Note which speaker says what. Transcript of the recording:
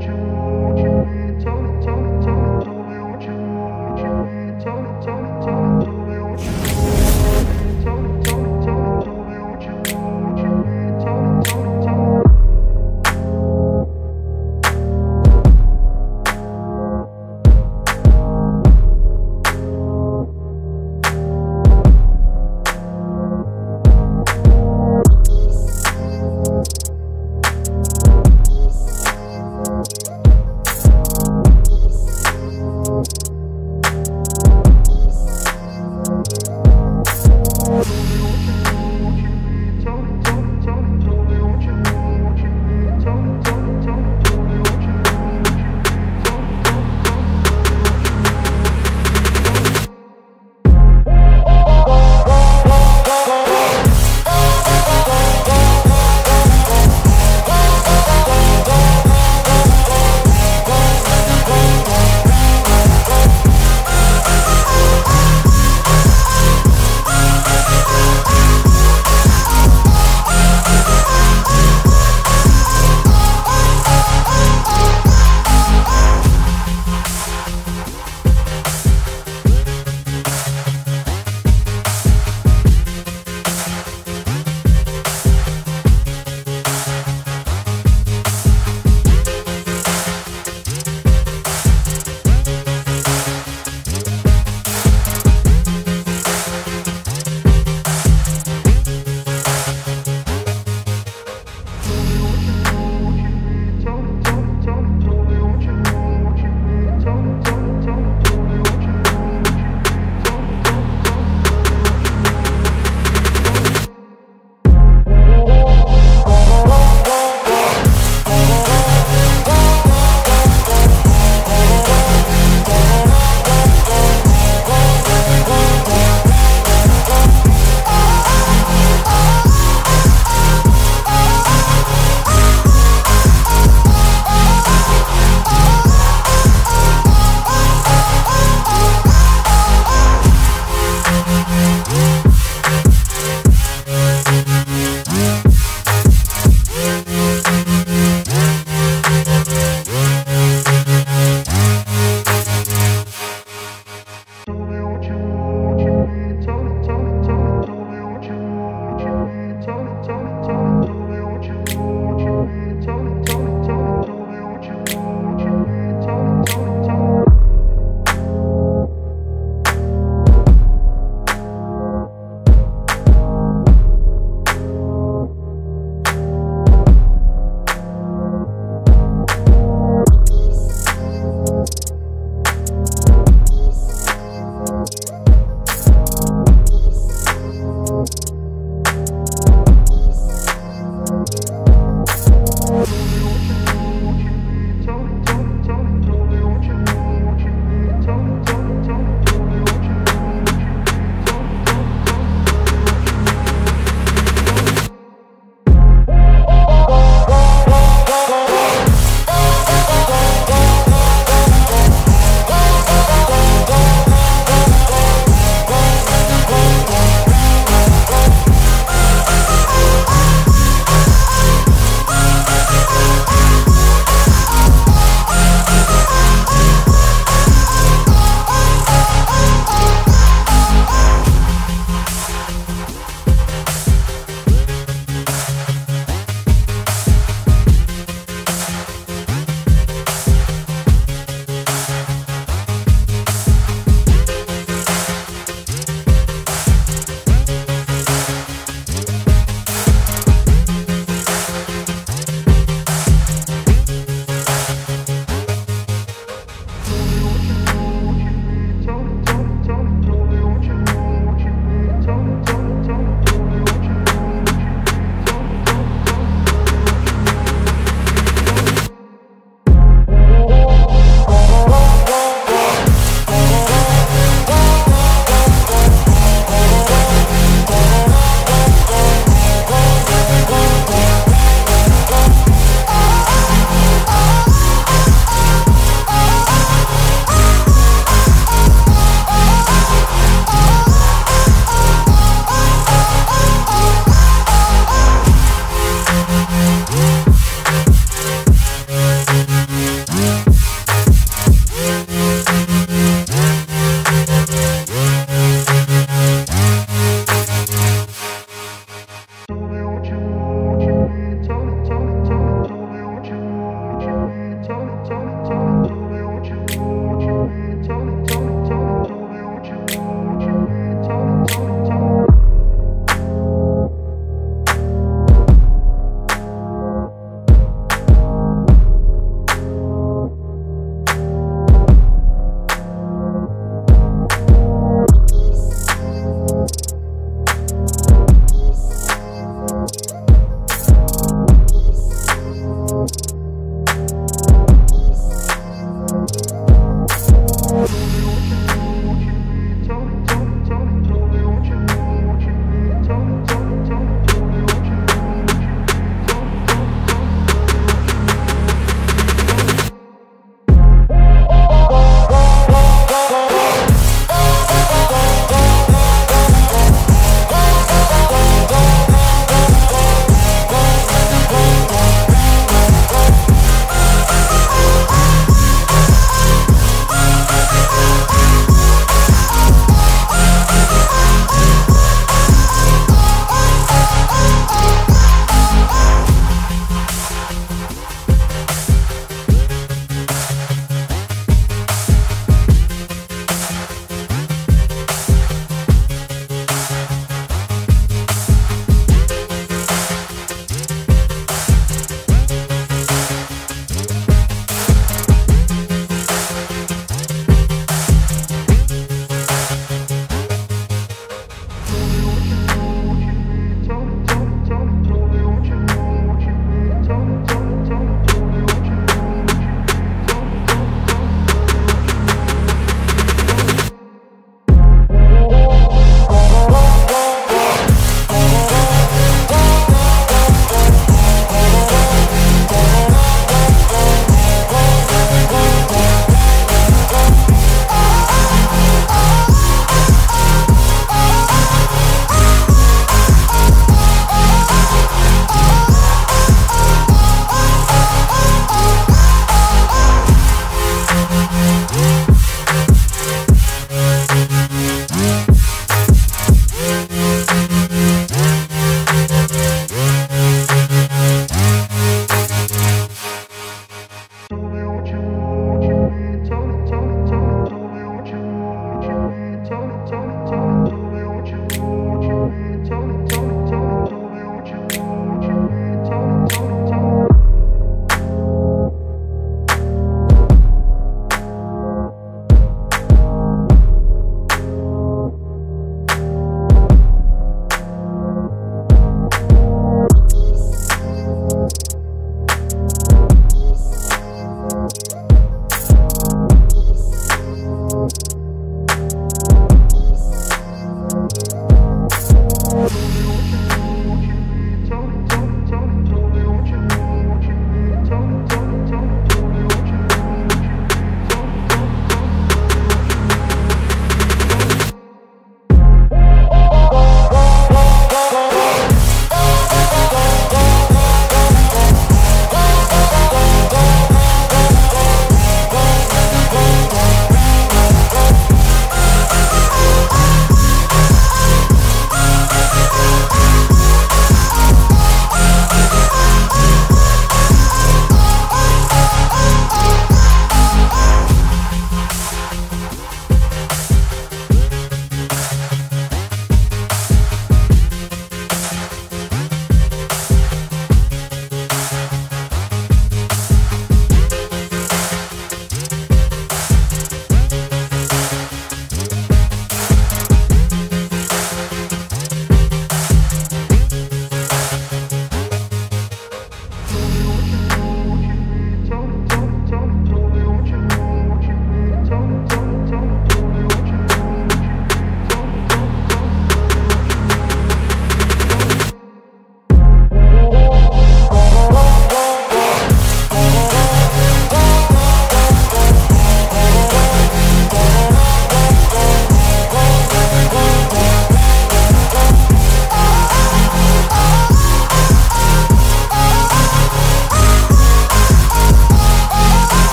Speaker 1: you